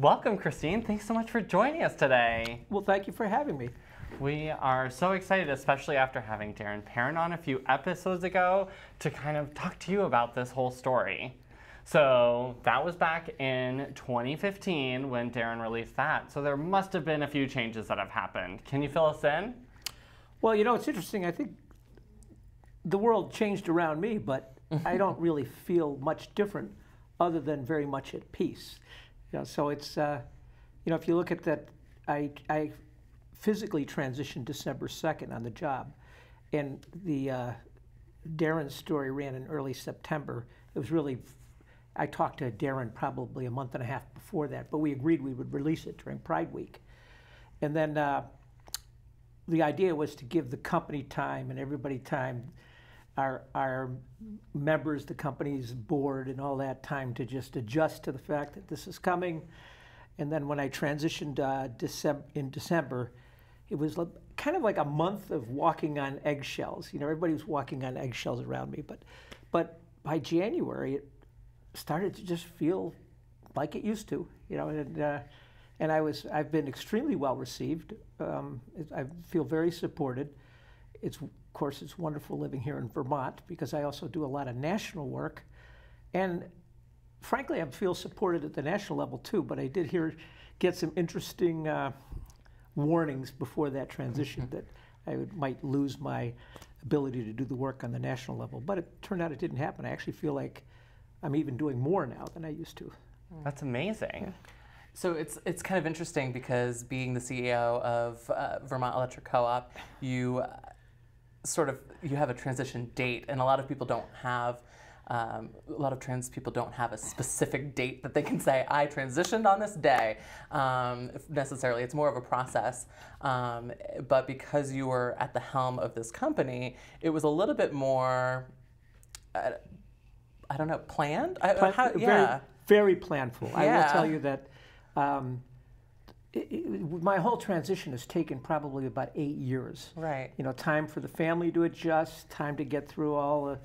Welcome, Christine. Thanks so much for joining us today. Well, thank you for having me. We are so excited, especially after having Darren Perron on a few episodes ago, to kind of talk to you about this whole story. So that was back in 2015 when Darren released that. So there must have been a few changes that have happened. Can you fill us in? Well, you know, it's interesting. I think the world changed around me, but I don't really feel much different other than very much at peace. Know, so it's, uh, you know, if you look at that, I, I physically transitioned December 2nd on the job. And the uh, Darren story ran in early September. It was really, I talked to Darren probably a month and a half before that, but we agreed we would release it during Pride Week. And then uh, the idea was to give the company time and everybody time, our, our members, the company's board, and all that time to just adjust to the fact that this is coming. And then when I transitioned uh, December, in December, it was kind of like a month of walking on eggshells. You know, everybody was walking on eggshells around me. But, but by January, it started to just feel like it used to. You know, and uh, and I was I've been extremely well received. Um, I feel very supported. It's of course it's wonderful living here in Vermont because I also do a lot of national work, and frankly I feel supported at the national level too. But I did hear get some interesting. Uh, warnings before that transition mm-hmm. that I would, might lose my ability to do the work on the national level. But it turned out it didn't happen. I actually feel like I'm even doing more now than I used to. That's amazing. Yeah. So it's it's kind of interesting because being the CEO of uh, Vermont Electric Co-op, you uh, sort of you have a transition date, and a lot of people don't have um, a lot of trans people don't have a specific date that they can say, I transitioned on this day um, necessarily. It's more of a process. Um, but because you were at the helm of this company, it was a little bit more, uh, I don't know, planned? Plan- how, yeah. Very, very planful. Yeah. I will tell you that. Um, it, it, my whole transition has taken probably about eight years. Right. You know, time for the family to adjust, time to get through all the,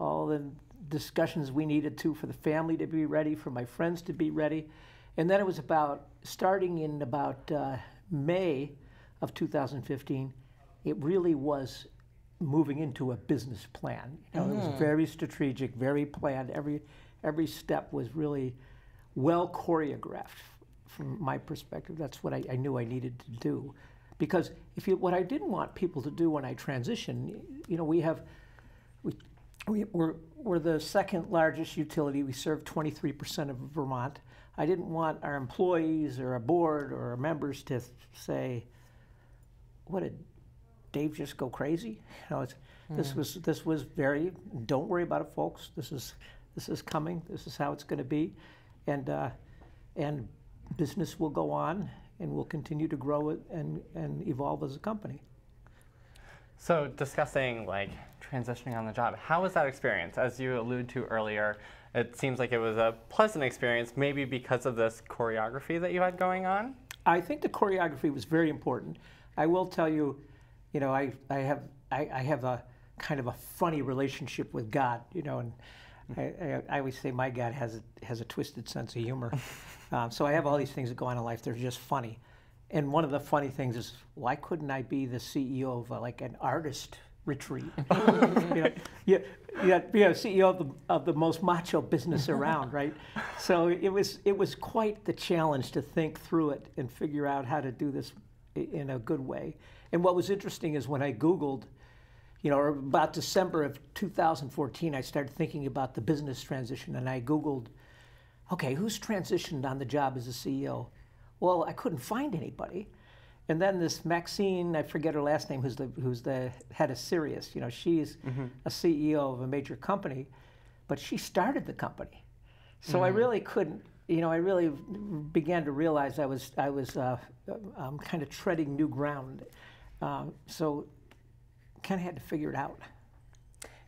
all the discussions we needed to for the family to be ready, for my friends to be ready. And then it was about starting in about uh, May of 2015, it really was moving into a business plan. You know, mm. It was mm. very strategic, very planned. Every, every step was really well choreographed from my perspective. That's what I, I knew I needed to do. Because if you, what I didn't want people to do when I transition, you know, we have, we we, we're, we're the second largest utility. We serve 23% of Vermont. I didn't want our employees or our board or our members to say, "What did Dave just go crazy?" You know, mm. this was this was very. Don't worry about it, folks. This is this is coming. This is how it's going to be, and uh, and business will go on, and we'll continue to grow it and and evolve as a company. So discussing like transitioning on the job, how was that experience? As you alluded to earlier, it seems like it was a pleasant experience, maybe because of this choreography that you had going on. I think the choreography was very important. I will tell you, you know, I, I have I, I have a kind of a funny relationship with God, you know, and I, I, I always say my God has a, has a twisted sense of humor. um, so I have all these things that go on in life. They're just funny. And one of the funny things is, why couldn't I be the CEO of a, like an artist retreat? you know, you, you, be a CEO of the, of the most macho business around, right? So it was it was quite the challenge to think through it and figure out how to do this in a good way. And what was interesting is when I Googled, you know, about December of 2014, I started thinking about the business transition, and I Googled, okay, who's transitioned on the job as a CEO? Well, I couldn't find anybody. And then this Maxine, I forget her last name, who's the who's the head of Sirius. You know, she's mm-hmm. a CEO of a major company, but she started the company. So mm-hmm. I really couldn't. You know, I really began to realize I was I was uh, um, kind of treading new ground. Um, so kind of had to figure it out.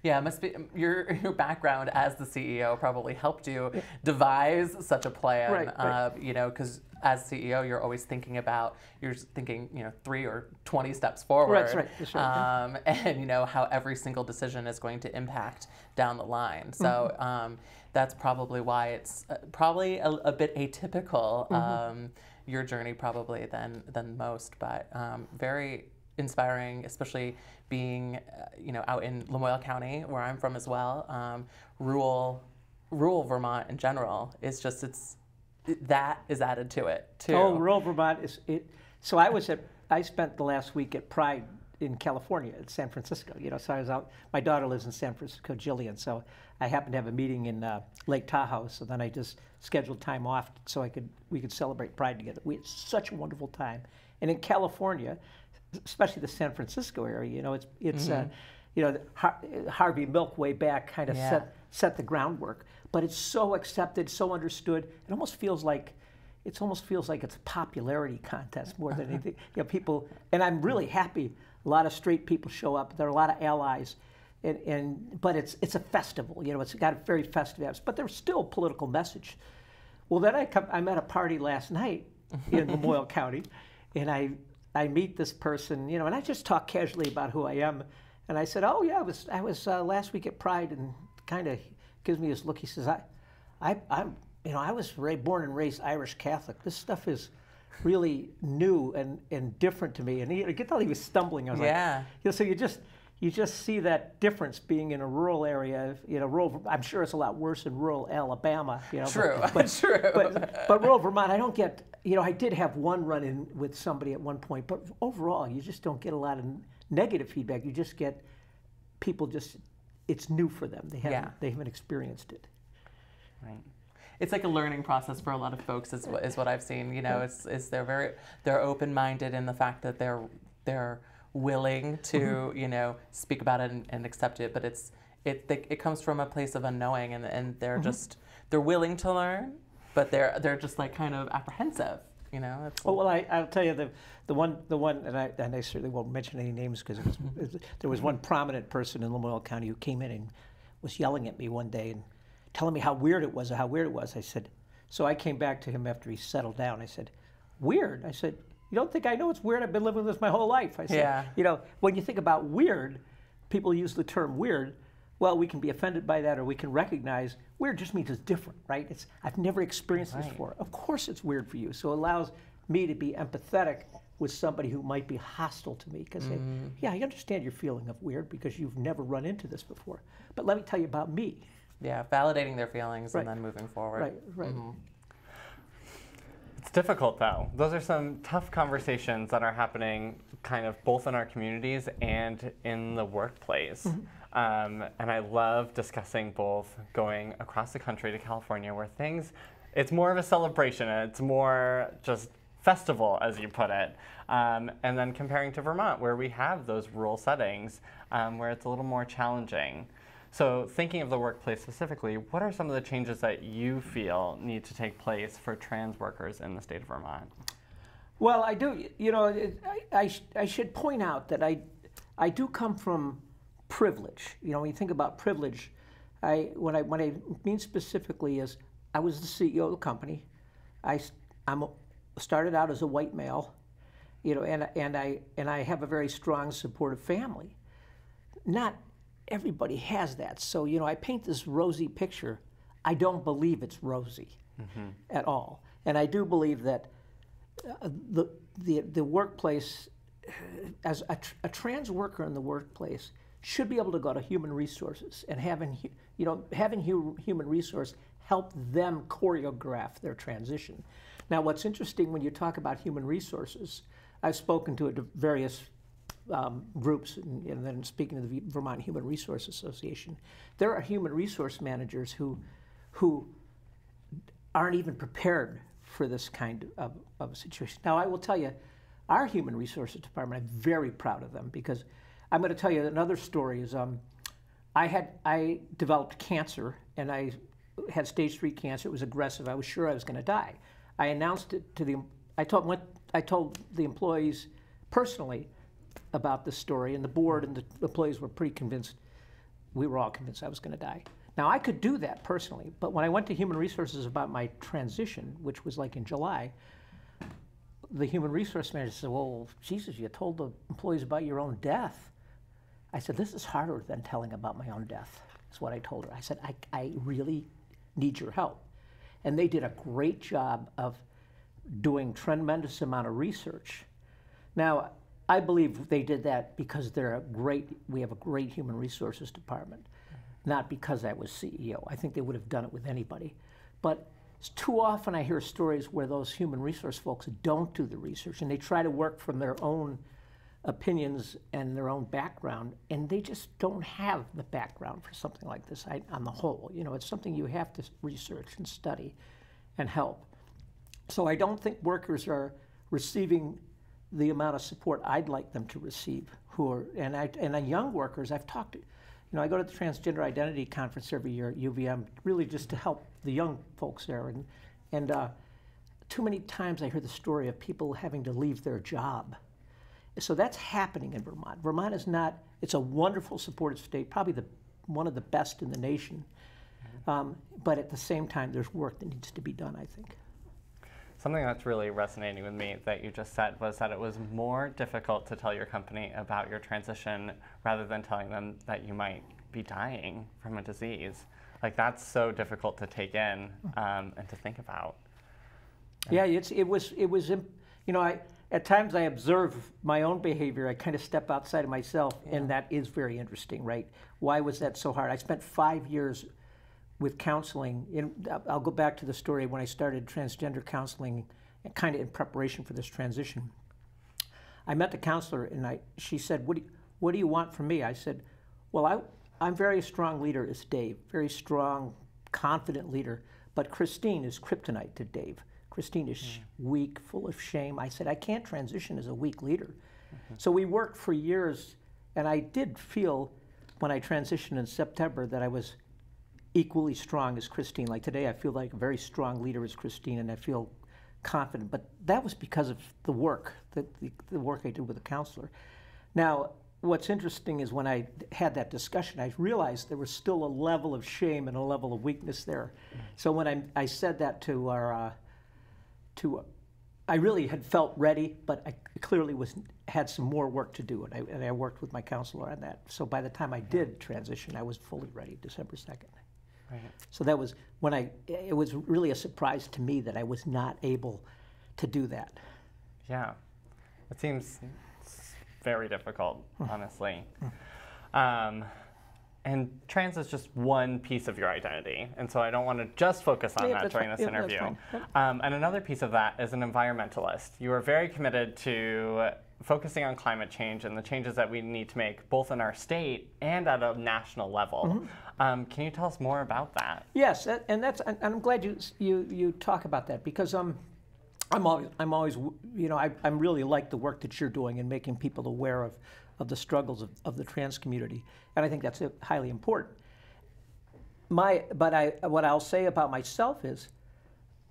Yeah, must be your your background as the CEO probably helped you devise such a plan. Right, right. Uh, you know, because as CEO, you're always thinking about you're thinking you know three or twenty steps forward. That's right. That's right. Um, and you know how every single decision is going to impact down the line. So mm-hmm. um, that's probably why it's uh, probably a, a bit atypical. Um, your journey probably than than most, but um, very inspiring, especially being uh, you know out in Lamoille County where I'm from as well. Um, rural rural Vermont in general is just it's that is added to it too. Oh, rural Vermont is it. So I was at. I spent the last week at Pride in California, at San Francisco. You know, so I was out. My daughter lives in San Francisco, Jillian. So I happened to have a meeting in uh, Lake Tahoe. So then I just scheduled time off so I could we could celebrate Pride together. We had such a wonderful time. And in California, especially the San Francisco area, you know, it's it's. Uh, mm-hmm. you know, Har- uh, Harvey Milk way back kind of Yeah. set set the groundwork. But it's so accepted, so understood. It almost feels like it almost feels like it's a popularity contest more than uh-huh. anything. You know, people, and I'm really happy. A lot of straight people show up. There are a lot of allies, and, and but it's it's a festival. You know, it's got a very festive atmosphere. But there's still a political message. Well, then I come. I'm at a party last night in Lamoille County, and I I meet this person. You know, and I just talk casually about who I am, and I said, "Oh yeah, I was I was uh, last week at Pride," and kind of gives me this look. He says, "I, I I'm you know I was ra- born and raised Irish Catholic. This stuff is." Really new and, and different to me, and he, I could tell he was stumbling. I was Yeah. like, you know, so you just you just see that difference being in a rural area. You know, rural. I'm sure it's a lot worse in rural Alabama. You know, but- True, but, true. But, but rural Vermont, I don't get. You know, I did have one run-in with somebody at one point, but overall, you just don't get a lot of negative feedback. You just get people just. It's new for them. They haven't. Yeah. They haven't experienced it. Right. it's like a learning process for a lot of folks is what, is what I've seen. You know, it's, is they're very they're open minded in the fact that they're they're willing to Mm-hmm. you know speak about it and, and accept it, but it's it they, it comes from a place of unknowing and and they're Mm-hmm. just they're willing to learn, but they're they're just like kind of apprehensive. You know, it's Oh well, I, I'll tell you the the one the one, and I and I certainly won't mention any names because there was one prominent person in Lamoille County who came in and was yelling at me one day and telling me how weird it was, how weird it was. I said, so I came back to him after he settled down. I said, weird. I said, you don't think I know it's weird? I've been living with this my whole life. I said, Yeah. you know, when you think about weird, people use the term weird. Well, we can be offended by that, or we can recognize weird just means it's different, right? It's I've never experienced this before. Of course, it's weird for you. So it allows me to be empathetic with somebody who might be hostile to me because, mm. yeah, I understand your feeling of weird because you've never run into this before. But let me tell you about me. yeah, validating their feelings Right. and then moving forward. Right, right. Mm-hmm. It's difficult though. Those are some tough conversations that are happening kind of both in our communities and in the workplace. Mm-hmm. Um, and I love discussing both going across the country to California where things, it's more of a celebration. It's more just festival, as you put it. Um, and then comparing to Vermont where we have those rural settings um, where it's a little more challenging. So, thinking of the workplace specifically, what are some of the changes that you feel need to take place for trans workers in the state of Vermont? Well, I do. You know, I, I, I should point out that I, I do come from privilege. You know, when you think about privilege, I what I what I mean specifically is I was the CEO of the company. I I'm started out as a white male, you know, and and I and I have a very strong supportive family. Not everybody has that. So you know, I paint this rosy picture. I don't believe it's rosy mm-hmm. at all, and I do believe that uh, the, the, the workplace, uh, as a, tr- a trans worker in the workplace, should be able to go to human resources and having, you know, having hu- human resource help them choreograph their transition. Now, what's interesting when you talk about human resources, I've spoken to various um, groups, and, and then speaking to the Vermont Human Resource Association, there are human resource managers who, who aren't even prepared for this kind of, of a situation. Now, I will tell you, our human resources department, I'm very proud of them because I'm going to tell you another story. Is um, I had I developed cancer and I had stage three cancer. It was aggressive. I was sure I was going to die. I announced it to the. I told what I told the employees personally about this story, and the board and the employees were pretty convinced. We were all convinced I was going to die. Now I could do that personally, but when I went to human resources about my transition, which was like in July, the human resource manager said, "Well, Jesus, you told the employees about your own death." I said, "This is harder than telling about my own death." Is what I told her. I said, "I, I really need your help. And they did a great job of doing tremendous amount of research. Now, I believe they did that because they're a great, we have a great human resources department, not because I was CEO. I think they would have done it with anybody. But it's too often I hear stories where those human resource folks don't do the research and they try to work from their own opinions and their own background, and they just don't have the background for something like this I, on the whole. You know, it's something you have to research and study and help. So I don't think workers are receiving the amount of support I'd like them to receive. Who are and I and young workers I've talked to. You know, I go to the Transgender Identity Conference every year at UVM, really just to help the young folks there. And and uh, too many times I hear the story of people having to leave their job. So that's happening in Vermont. Vermont is not. It's a wonderful supportive state, probably the one of the best in the nation. Um, but at the same time, there's work that needs to be done. I think. Something that's really resonating with me that you just said was that it was more difficult to tell your company about your transition rather than telling them that you might be dying from a disease. Like that's so difficult to take in um, and to think about. Yeah, it's, it was, it was, you know, I, at times I observe my own behavior. I kind of step outside of myself, yeah. and that is very interesting, right? Why was that so hard? I spent five years with counseling. In, I'll go back to the story when I started transgender counseling, kind of in preparation for this transition. I met the counselor, and I, she said, what do, you, what do you want from me? I said, Well, I, I'm very strong leader as Dave, very strong, confident leader, but Christine is kryptonite to Dave. Christine is mm. weak, full of shame. I said, I can't transition as a weak leader. Mm-hmm. So we worked for years, and I did feel when I transitioned in September that I was equally strong as Christine. Like today, I feel like a very strong leader as Christine, and I feel confident. But that was because of the work, the, the, the work I did with the counselor. Now, what's interesting is when I had that discussion, I realized there was still a level of shame and a level of weakness there. Mm-hmm. So when I, I said that to our uh, to, I really had felt ready, but I clearly was had some more work to do, and I, and I worked with my counselor on that. So by the time I did transition, I was fully ready, December second. Right. So that was when I. It was really a surprise to me that I was not able to do that. Yeah, it seems very difficult, honestly. Um, and trans is just one piece of your identity. And so I don't want to just focus on yeah, that during this yeah, interview. Um, and another piece of that is an environmentalist. You are very committed to focusing on climate change and the changes that we need to make both in our state and at a national level. Mm-hmm. Um, can you tell us more about that? Yes, and that's and I'm glad you you you talk about that because um, I'm always I'm always you know I I'm really like the work that you're doing and making people aware of of the struggles of, of the trans community. And I think that's highly important. My, but I, what I'll say about myself is,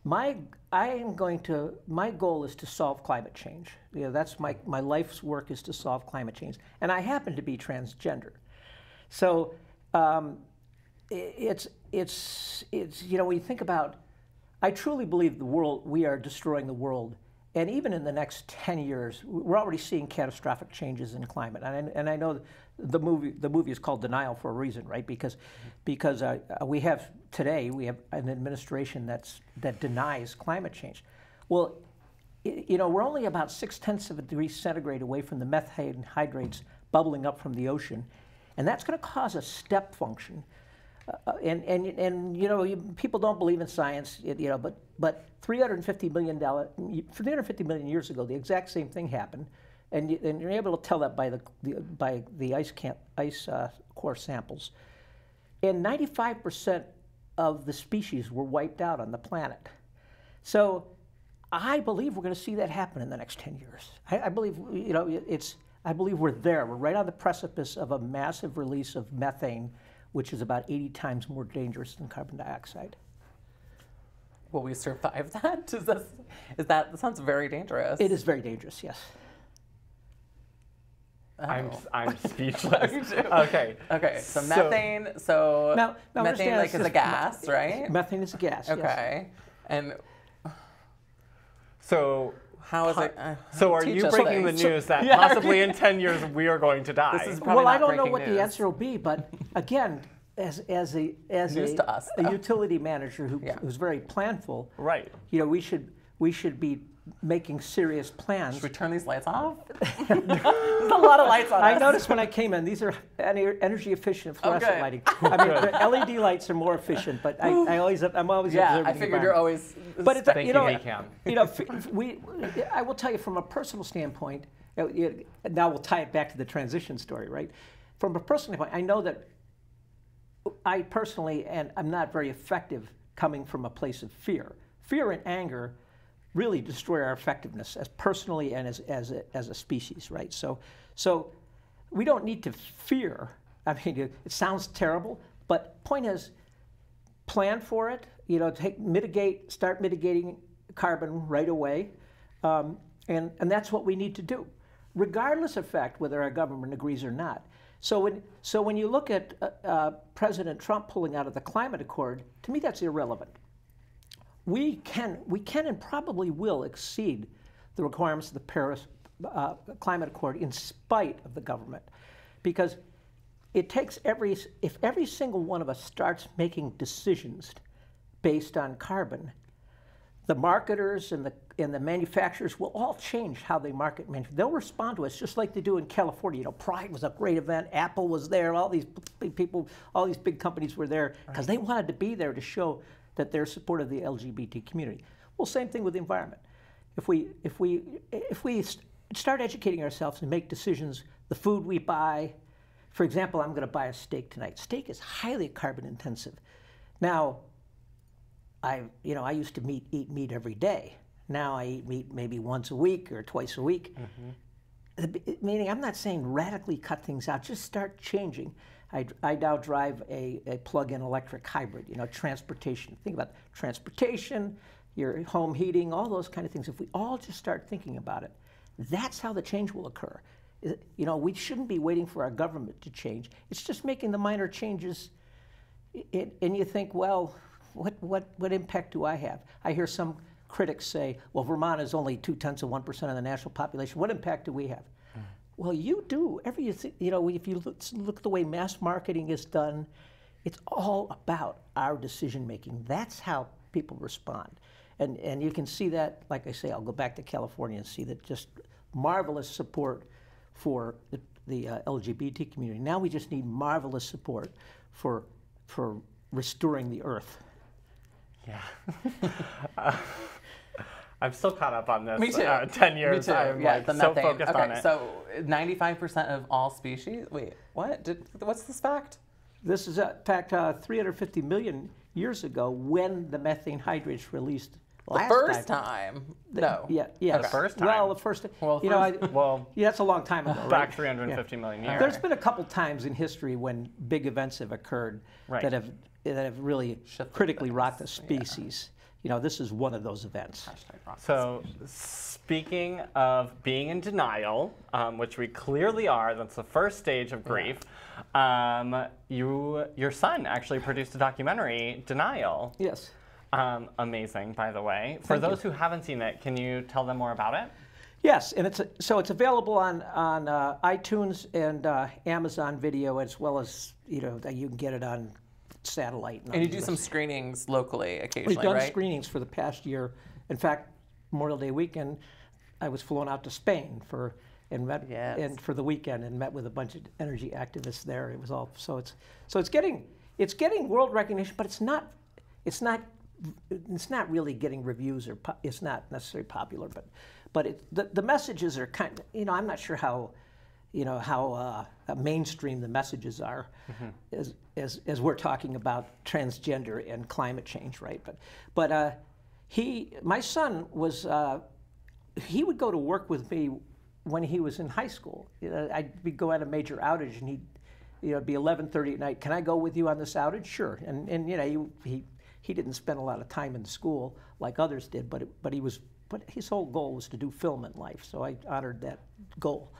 my, I am going to, my goal is to solve climate change. You know, that's my, my life's work is to solve climate change. And I happen to be transgender. So um, it's, it's, it's, you know, when you think about, I truly believe the world, we are destroying the world and even in the next 10 years, we're already seeing catastrophic changes in climate. And, and I know the movie, the movie is called Denial for a reason, right? Because, because uh, we have today, we have an administration that's, that denies climate change. Well, you know, we're only about six tenths of a degree centigrade away from the methane hydrates bubbling up from the ocean. And that's going to cause a step function uh, and, and, and you know, you, people don't believe in science, you know, but, but 350 million, dollar, 350 million years ago, the exact same thing happened. And, you, and you're able to tell that by the, the by the ice, camp, ice uh, core samples. And 95% of the species were wiped out on the planet. So I believe we're going to see that happen in the next 10 years. I, I believe, you know, it's, I believe we're there. We're right on the precipice of a massive release of methane which is about 80 times more dangerous than carbon dioxide. Will we survive that? Is, this, is that, that sounds very dangerous. It is very dangerous, yes. Oh. I'm, I'm speechless. okay. Okay. So, so methane. So now, now methane like is a gas, right? Methane is a gas. Okay. Yes. And so how is it? Uh, so are you breaking the news that yeah, possibly in 10 years we are going to die? well, I don't know what news. the answer will be, but again, as as a as News a, to us, a utility manager who, Yeah. who's very planful, Right. you know, we should we should be making serious plans. Should we turn these lights off? There's a lot of lights on I us. noticed when I came in, these are energy efficient fluorescent Okay. lighting. I mean, the LED lights are more efficient, but I, I always I'm always Yeah, observing I figured you're always. But it's, Thank you you, know, you know, f- f- we, I will tell you from a personal standpoint. uh, you- Now we'll tie it back to the transition story, right? From a personal standpoint, I know that I personally, and I'm not very effective coming from a place of fear. Fear and anger really destroy our effectiveness as personally and as, as, a, as a species, right? So, so we don't need to fear. I mean, it, it sounds terrible, but point is, plan for it. You know, take mitigate, start mitigating carbon right away, um, and and that's what we need to do, regardless of fact whether our government agrees or not. So when so when you look at uh, uh, President Trump pulling out of the climate accord, to me that's irrelevant. We can we can and probably will exceed the requirements of the Paris uh, Climate Accord in spite of the government, because it takes every if every single one of us starts making decisions based on carbon, the marketers and the and the manufacturers will all change how they market. They'll respond to us just like they do in California. You know, Pride was a great event. Apple was there. All these big people, all these big companies were there because they wanted to be there to show that they're supportive of the LGBT community. Well, same thing with the environment. If we if we if we st- start educating ourselves and make decisions, the food we buy. For example, I'm going to buy a steak tonight. Steak is highly carbon intensive. Now, I, you know, I used to meat, eat meat every day. Now I eat meat maybe once a week or twice a week. Mm-hmm. The Meaning, I'm not saying radically cut things out. Just start changing. I, I now drive a, a plug-in electric hybrid. You know, transportation. Think about transportation, your home heating, all those kind of things. If we all just start thinking about it, that's how the change will occur. You know, we shouldn't be waiting for our government to change. It's just making the minor changes it, and you think, well, what, what, what impact do I have? I hear some critics say, well, Vermont is only two tenths of 1% of the national population. What impact do we have? Well, you do. Every, you thi- you know, if you look, look at the way mass marketing is done, it's all about our decision making. That's how people respond. And, and you can see that, like I say, I'll go back to California and see that just marvelous support for the, the uh, LGBT community. Now we just need marvelous support for, for restoring the earth. Yeah. Uh, I'm still caught up on this. Me too. Uh, Ten years. Me too. I'm yeah, like the so methane. focused okay, on it. so 95% of all species. Wait, what? Did, what's this fact? This is, uh, in fact, uh, 350 million years ago when the methane hydrates released The first time. time. No. Yeah, yeah. The first time. Well, the first. Well, you know, I, first- well, yeah, that's a long time ago. back right? 350 million years. There's been a couple times in history when big events have occurred Right. that have that have really Shifted critically rocked the species. yeah. Species. You know, this is one of those events. So, speaking of being in denial, um, which we clearly are, that's the first stage of grief. Um, you, your son actually produced a documentary, Denial. Yes. Um, amazing, by the way. For Thank you. those who haven't seen it, can you tell them more about it? Yes, and it's a, so it's available on on uh, iTunes and uh, Amazon Video as well as you know that you can get it on satellite. And you do some screenings locally occasionally, We've done right? screenings for the past year. In fact, Memorial Day weekend, I was flown out to Spain for and met Yes. and for the weekend and met with a bunch of energy activists there. It was all so it's so it's getting it's getting world recognition, but it's not it's not it's not really getting reviews or po- it's not necessarily popular, but but it, the the messages are kind. You know, I'm not sure how you know how uh, mainstream the messages are as, as as we're talking about transgender and climate change, right? But but uh, he, my son was uh, he would go to work with me when he was in high school. You know, I'd be go at a major outage and he'd you know it'd be 11:30 at night. Can I go with you on this outage? Sure. And and you know he he he didn't spend a lot of time in school like others did, but it, but he was but his whole goal was to do film in life. So I honored that goal.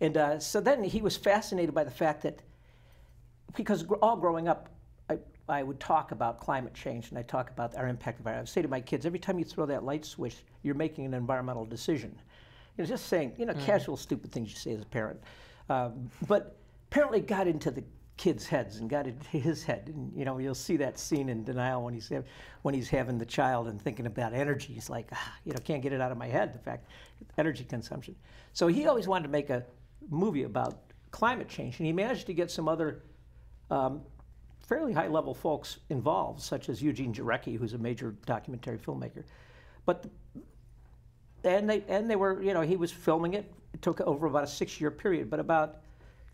And uh, so then he was fascinated by the fact that because all growing up, I, I would talk about climate change and I talk about our impact. Of, I would say to my kids, every time you throw that light switch, you're making an environmental decision. You know, just saying, you know, casual, stupid things you say as a parent. Um, but apparently got into the kids' heads and got into his head. And you know, you'll see that scene in Denial when he's when he's having the child and thinking about energy. He's like, ah, you know, can't get it out of my head. The fact, energy consumption. So he always wanted to make a movie about climate change, and he managed to get some other. Um, fairly high level folks involved, such as Eugene Jarecki, who's a major documentary filmmaker. But and they and they were, you know, he was filming it. It took over about a six year period, but about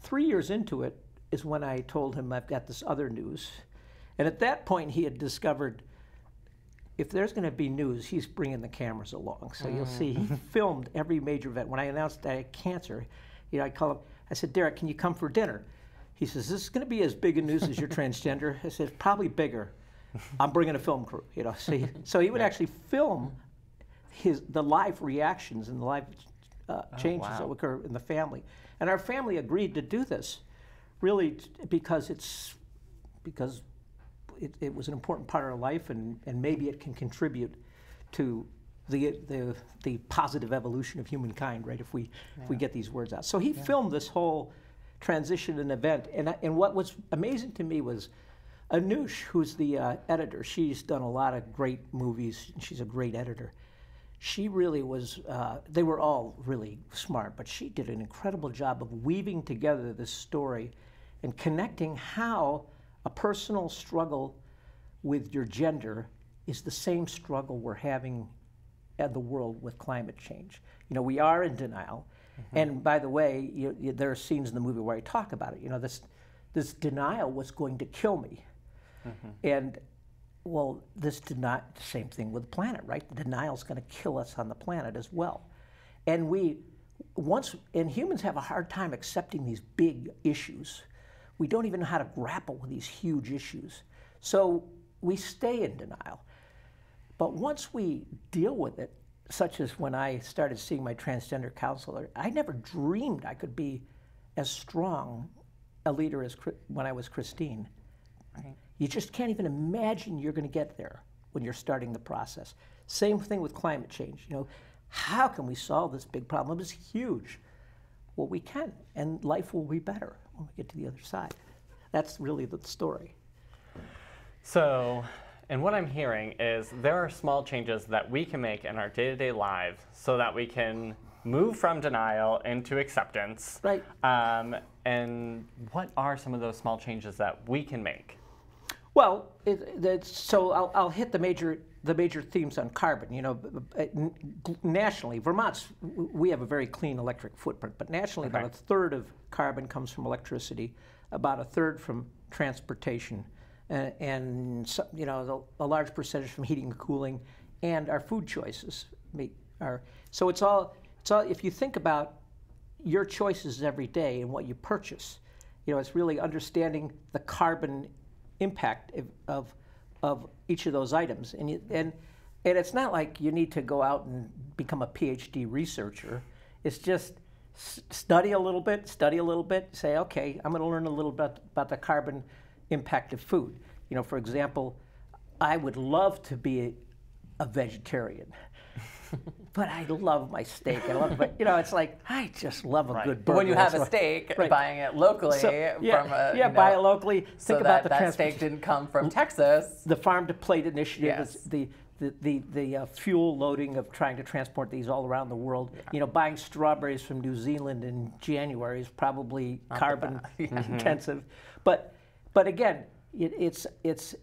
three years into it is when I told him I've got this other news. And at that point, he had discovered if there's going to be news, he's bringing the cameras along. So you'll see he filmed every major event. When I announced I had cancer, you know, I called him. I said, Derek, can you come for dinner? He says, "This is going to be as big a news as your transgender." I said, "Probably bigger." I'm bringing a film crew, you know. So he, so he would actually film his the live reactions and the live uh, changes wow. that occur in the family, and our family agreed to do this, really because it's because it, it was an important part of our life, and, and maybe it can contribute to the, the, the positive evolution of humankind, right? If we, if we get these words out. So he filmed this whole transition and event. And, and what was amazing to me was Anoush, who's the uh, editor, she's done a lot of great movies, and she's a great editor. She really was, uh, they were all really smart, but she did an incredible job of weaving together this story and connecting how a personal struggle with your gender is the same struggle we're having at the world with climate change. You know, we are in denial. Mm-hmm. And by the way, you, you, there are scenes in the movie where I talk about it. You know, this, this denial was going to kill me. Mm-hmm. And well, this did not, same thing with the planet, right? The denial is going to kill us on the planet as well. And we, once, and humans have a hard time accepting these big issues. We don't even know how to grapple with these huge issues. So we stay in denial. But once we deal with it, such as when I started seeing my transgender counselor, I never dreamed I could be as strong a leader as when I was Christine. You just can't even imagine you're going to get there when you're starting the process. Same thing with climate change. You know, how can we solve this big problem? It's huge. Well, we can, and life will be better when we get to the other side. That's really the story. So, and what I'm hearing is there are small changes that we can make in our day to day lives so that we can move from denial into acceptance. Right. Um, and what are some of those small changes that we can make? Well, it, so I'll, I'll hit the major the major themes on carbon. You know, b- b- n- nationally, Vermont's we have a very clean electric footprint, but nationally, about a third of carbon comes from electricity, about a third from transportation, and, and you know, the, a large percentage from heating and cooling, and our food choices. Are, so it's all it's all. If you think about your choices every day and what you purchase. You know, it's really understanding the carbon impact of, of, of each of those items. And, you, and, and it's not like you need to go out and become a PhD researcher. It's just study a little bit, study a little bit, say, okay, I'm going to learn a little bit about the carbon impact of food. You know, for example, I would love to be a, a vegetarian. but I love my steak. I love, my, you know, it's like I just love a Right. good burger. But when you have a steak, Right. buying it locally So, yeah, from a yeah, you buy it locally. so Think that about the that steak didn't come from Texas. the farm to plate initiative Yes. is the the, the, the uh, fuel loading of trying to transport these all around the world. You know, buying strawberries from New Zealand in January is probably carbon intensive. But but again, it, it's it's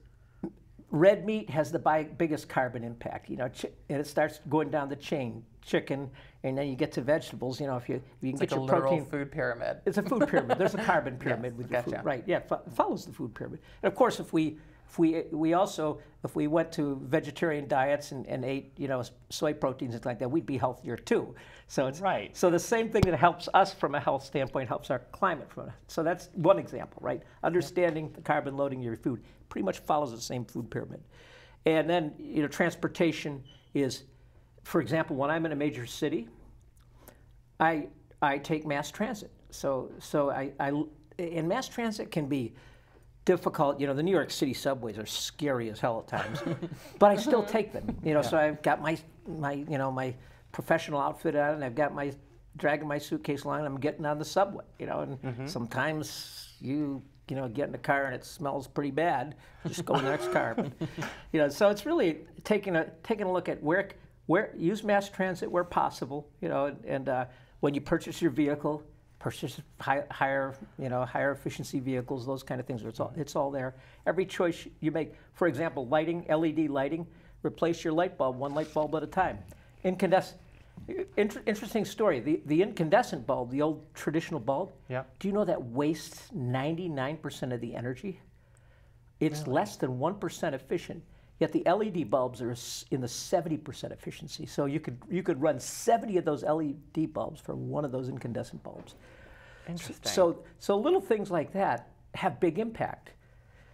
red meat has the bi- biggest carbon impact. You know, chi- and it starts going down the chain. Chicken, and then you get to vegetables. You know, if you if you can It's get a your protein. food pyramid. It's a food pyramid. There's a carbon pyramid with your gotcha. food, right? Yeah, fo- follows the food pyramid. And of course, if we if we we also if we went to vegetarian diets and, and ate you know soy proteins and like that, we'd be healthier too. So it's Right. So the same thing that helps us from a health standpoint helps our climate from. A, so that's one example, right? Understanding the carbon loading of your food pretty much follows the same food pyramid. And then you know transportation is, for example, when I'm in a major city, I I take mass transit. So so I, I and mass transit can be difficult. You know, the New York City subways are scary as hell at times, but I still take them. You know, so I've got my my you know my professional outfit on, and I've got my dragging my suitcase along. And I'm getting on the subway. You know, and sometimes you you know, get in the car and it smells pretty bad, just go in the next car. But, you know, so it's really taking a taking a look at where where use mass transit where possible. You know, and, and uh, when you purchase your vehicle, purchase high, higher you know higher efficiency vehicles, those kind of things. It's all mm-hmm. it's all there. Every choice you make, for example, lighting, LED lighting, replace your light bulb one light bulb at a time. Incandescent. Inter- interesting story. The, the incandescent bulb, the old traditional bulb, Yeah. do you know that wastes 99% of the energy? It's less than 1% efficient. Yet the LED bulbs are in the 70% efficiency. So you could, you could run 70 of those LED bulbs for one of those incandescent bulbs. Interesting. So, so little things like that have big impact.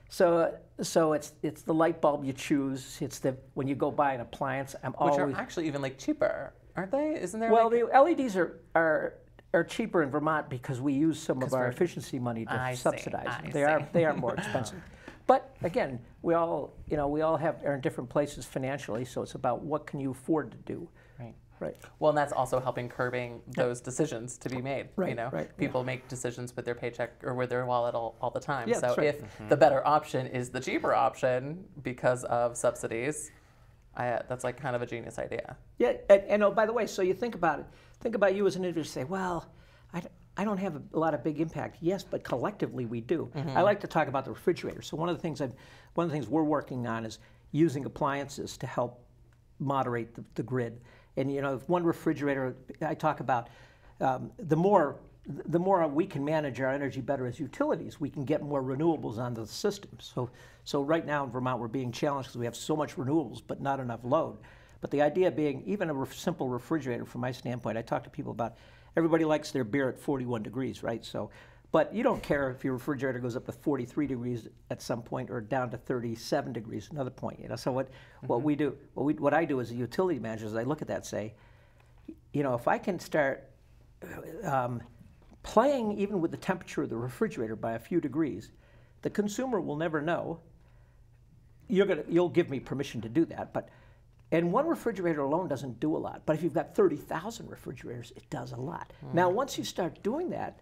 So, so it's, it's the light bulb you choose. It's the when you go buy an appliance. I'm Which always are actually even like cheaper, aren't they? Isn't there? well, like, the LEDs are, are are cheaper in Vermont because we use some of our efficiency money to I see, subsidize. I them. They are they are more expensive. But again, we all you know we all have are in different places financially, so it's about what can you afford to do. right. Right. Well, and that's also helping curbing those decisions to be made. Right. You know, right, yeah. people make decisions with their paycheck or with their wallet all, all the time. Yeah, so right. if the better option is the cheaper option because of subsidies, I, uh, that's like kind of a genius idea. Yeah, and, and oh, by the way, so you think about it. Think about you as an individual. Say, well, I, d- I don't have a, lot of big impact. Yes, but collectively we do. I like to talk about the refrigerator. So one of the things I've, one of the things we're working on is using appliances to help moderate the, the grid. And you know, if one refrigerator, I talk about um, the more the more we can manage our energy better as utilities, we can get more renewables onto the system. So, so right now in Vermont, we're being challenged because we have so much renewables, but not enough load. But the idea being, even a ref- simple refrigerator, from my standpoint, I talk to people about. Everybody likes their beer at 41 degrees, right? So, but you don't care if your refrigerator goes up to 43 degrees at some point or down to 37 degrees another point. You know, so what what we do, what we what I do as a utility manager is I look at that and say, you know, if I can start um, playing even with the temperature of the refrigerator by a few degrees, the consumer will never know. You're gonna, you'll give me permission to do that, but and one refrigerator alone doesn't do a lot. But if you've got 30,000 refrigerators, it does a lot. Now, once you start doing that,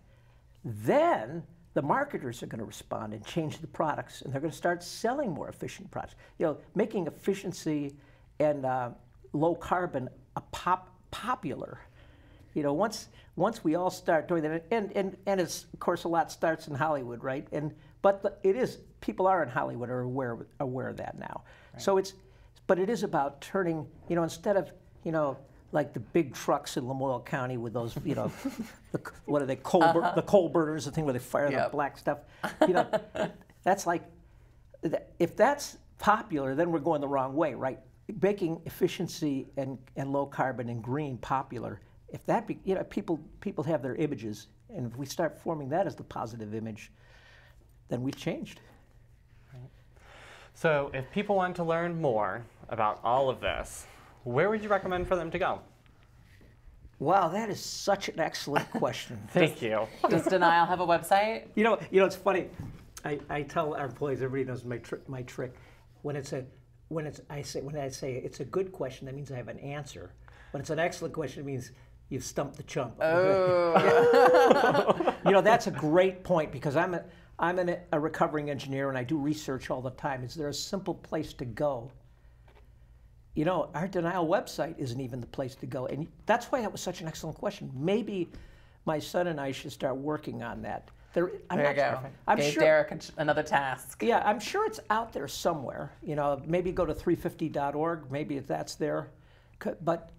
then the marketers are going to respond and change the products, and they're going to start selling more efficient products. You know, making efficiency and uh, low carbon a pop popular. You know, once once we all start doing that, and and and it's of course a lot starts in Hollywood, right? And but the, it is people are in Hollywood are aware aware of that now. So it's, but it is about turning. You know, instead of you know like the big trucks in Lamoille County with those, you know, the, what are they, coal bur- uh-huh. the coal burners, the thing where they fire Yep. the black stuff. You know, that's like, if that's popular, then we're going the wrong way, right? Making efficiency and, and low carbon and green popular, if that, be, you know, people people have their images, and if we start forming that as the positive image, then we've changed. So, if people want to learn more about all of this, where would you recommend for them to go? Wow, that is such an excellent question. Thank you. Does Denial have a website? You know, you know, it's funny. I, I tell our employees, everybody knows my trick. My trick. When it's a, when it's I say when I say it's a good question, that means I have an answer. When it's an excellent question, it means you've stumped the chump. Oh, you know, that's a great point because I'm a I'm an, a recovering engineer and I do research all the time. Is there a simple place to go? You know, our denial website isn't even the place to go, and that's why that was such an excellent question. Maybe my son and I should start working on that. There, I'm there you not- go. I'm Gave sure. Derek another task. Yeah, I'm sure it's out there somewhere. You know, maybe go to 350.org. Maybe if that's there, but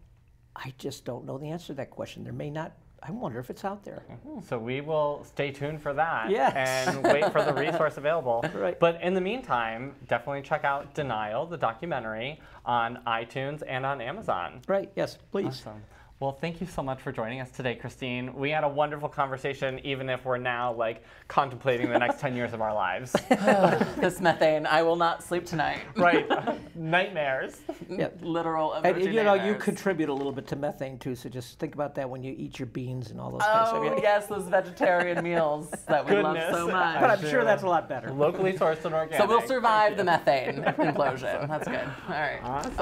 I just don't know the answer to that question. There may not. I wonder if it's out there. Mm-hmm. So we will stay tuned for that Yes. and wait for the resource available. Right. But in the meantime, definitely check out Denial, the documentary, on iTunes and on Amazon. Right? Yes, please. Awesome. Well, thank you so much for joining us today, Christine. We had a wonderful conversation, even if we're now like contemplating the next 10 years of our lives. This methane, I will not sleep tonight. right. Nightmares. Yeah. Literal And, emoji you know, you contribute a little bit to methane too. So just think about that when you eat your beans and all those kinds of Oh yes, those vegetarian meals that we love so much. But I'm sure that's a lot better. Locally sourced and organic. So we'll survive the methane implosion. That's good. All right. Awesome.